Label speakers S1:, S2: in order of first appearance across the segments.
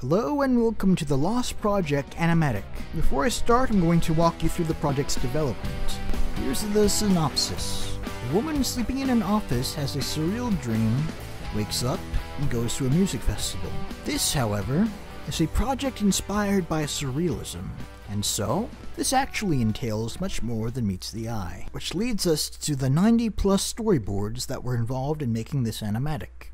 S1: Hello and welcome to the Lost Project Animatic. Before I start, I'm going to walk you through the project's development. Here's the synopsis. A woman sleeping in an office has a surreal dream, wakes up, and goes to a music festival. This, however, is a project inspired by surrealism, and so, this actually entails much more than meets the eye, which leads us to the 90 plus storyboards that were involved in making this animatic.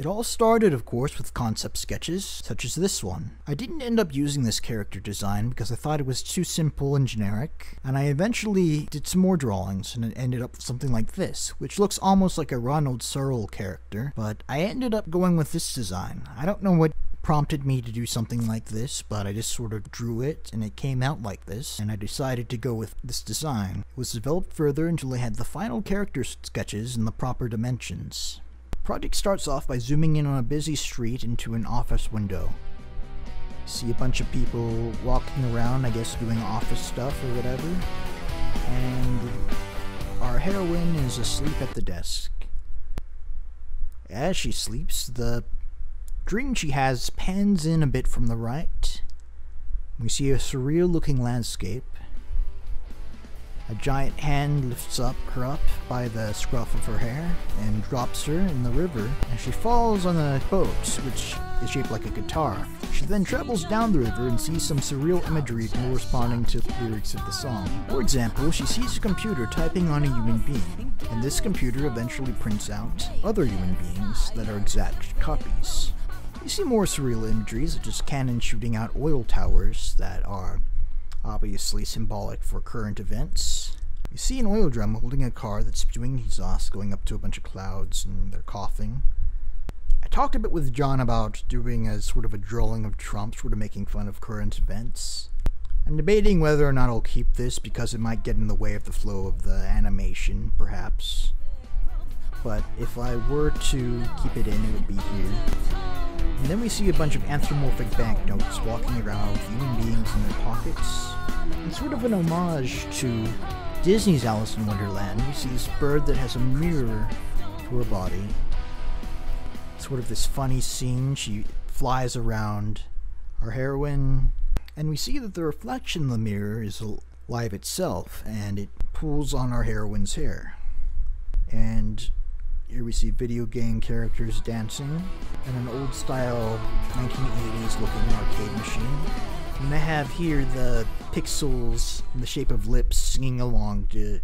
S1: It all started, of course, with concept sketches, such as this one. I didn't end up using this character design because I thought it was too simple and generic, and I eventually did some more drawings and it ended up with something like this, which looks almost like a Ronald Searle character, but I ended up going with this design. I don't know what prompted me to do something like this, but I just sort of drew it and it came out like this, and I decided to go with this design. It was developed further until I had the final character sketches in the proper dimensions. The project starts off by zooming in on a busy street into an office window. See a bunch of people walking around, I guess doing office stuff or whatever. And our heroine is asleep at the desk. As she sleeps, the dream she has pans in a bit from the right. We see a surreal looking landscape. A giant hand lifts up her up by the scruff of her hair and drops her in the river, and she falls on a boat, which is shaped like a guitar. She then travels down the river and sees some surreal imagery corresponding to the lyrics of the song. For example, she sees a computer typing on a human being, and this computer eventually prints out other human beings that are exact copies. You see more surreal imagery, such as cannons shooting out oil towers that are obviously symbolic for current events. You see an oil drum holding a car that's spewing exhaust going up to a bunch of clouds and they're coughing. I talked a bit with John about doing a sort of a drawing of Trump, sort of making fun of current events. I'm debating whether or not I'll keep this because it might get in the way of the flow of the animation, perhaps. But if I were to keep it in, it would be here. And then we see a bunch of anthropomorphic banknotes walking around with human beings in their pockets. It's sort of an homage to Disney's Alice in Wonderland. We see this bird that has a mirror to her body. Sort of this funny scene. She flies around our heroine, and we see that the reflection in the mirror is alive itself, and it pulls on our heroine's hair. And here we see video game characters dancing and an old style 1980s looking arcade machine. And I have here the pixels in the shape of lips singing along to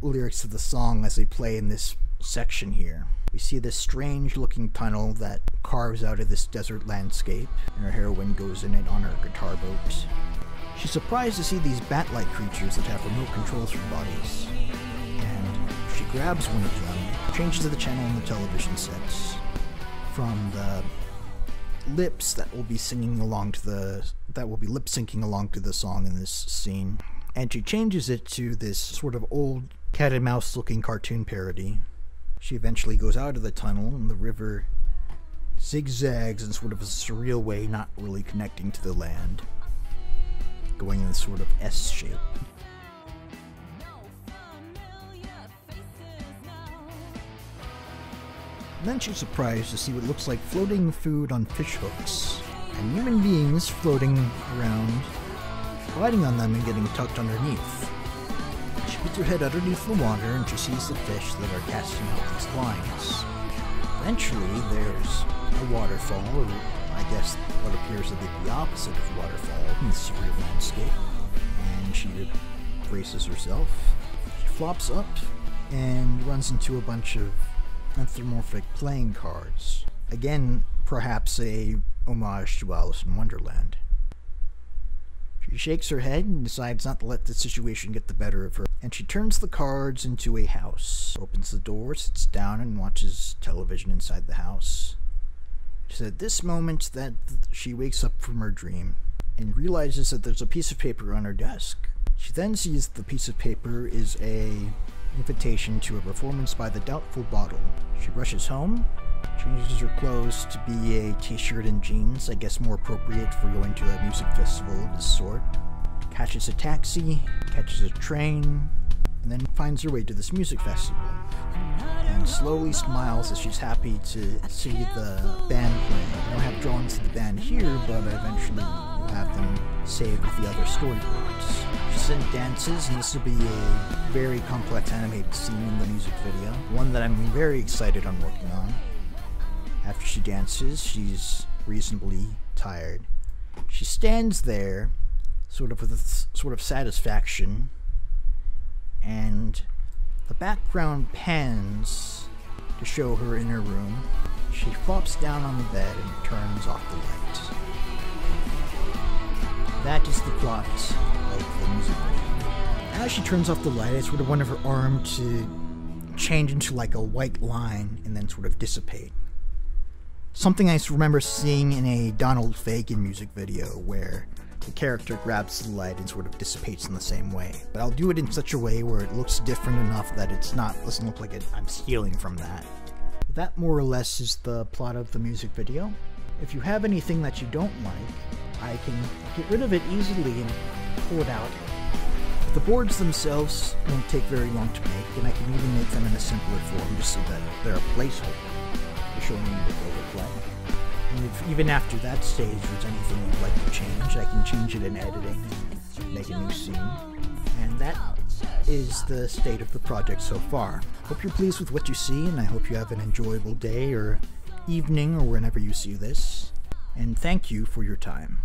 S1: lyrics of the song as they play in this section here. We see this strange looking tunnel that carves out of this desert landscape, and our heroine goes in it on her guitar boat. She's surprised to see these bat like creatures that have remote controls for bodies. And she grabs one of them changes the channel on the television sets from the lips that will be singing along to the that will be lip syncing along to the song in this scene. And she changes it to this sort of old cat and mouse looking cartoon parody. She eventually goes out of the tunnel and the river zigzags in sort of a surreal way not really connecting to the land. Going in this sort of s shape Then she's surprised to see what looks like floating food on fish hooks, and human beings floating around, riding on them and getting tucked underneath. She puts her head underneath the water and she sees the fish that are casting out these lines. Eventually, there's a waterfall, or I guess what appears to be the opposite of waterfall in the surreal landscape, and she braces herself. She flops up and runs into a bunch of anthropomorphic playing cards. Again, perhaps a homage to Alice in Wonderland. She shakes her head and decides not to let the situation get the better of her, and she turns the cards into a house, opens the door, sits down, and watches television inside the house. It's at this moment that she wakes up from her dream and realizes that there's a piece of paper on her desk. She then sees the piece of paper is a invitation to a performance by the Doubtful Bottle. She rushes home, changes her clothes to be a t-shirt and jeans, I guess more appropriate for going to a music festival of this sort. Catches a taxi, catches a train, and then finds her way to this music festival. and slowly smiles as she's happy to see the band playing. I don't have drawings of the band here, but I eventually have them saved with the other storyboards. She then dances, and this will be a very complex animated scene in the music video, one that I'm very excited on working on. After she dances, she's reasonably tired. She stands there, sort of with a sort of satisfaction, and the background pans to show her in her room. She flops down on the bed and turns off the light. That is the plot of the music video. As she turns off the light, I sort of want her arm to change into like a white line and then sort of dissipate. Something I remember seeing in a Donald Fagen music video where the character grabs the light and sort of dissipates in the same way. But I'll do it in such a way where it looks different enough that it's not doesn't look like it, I'm stealing from that. That more or less is the plot of the music video. If you have anything that you don't like, I can get rid of it easily and pull it out. The boards themselves won't take very long to make, and I can even make them in a simpler form just so that they're a placeholder to show me what they look like. And if even after that stage there's anything you'd like to change, I can change it in editing and make a new scene. And that is the state of the project so far. Hope you're pleased with what you see, and I hope you have an enjoyable day or evening or whenever you see this. And thank you for your time.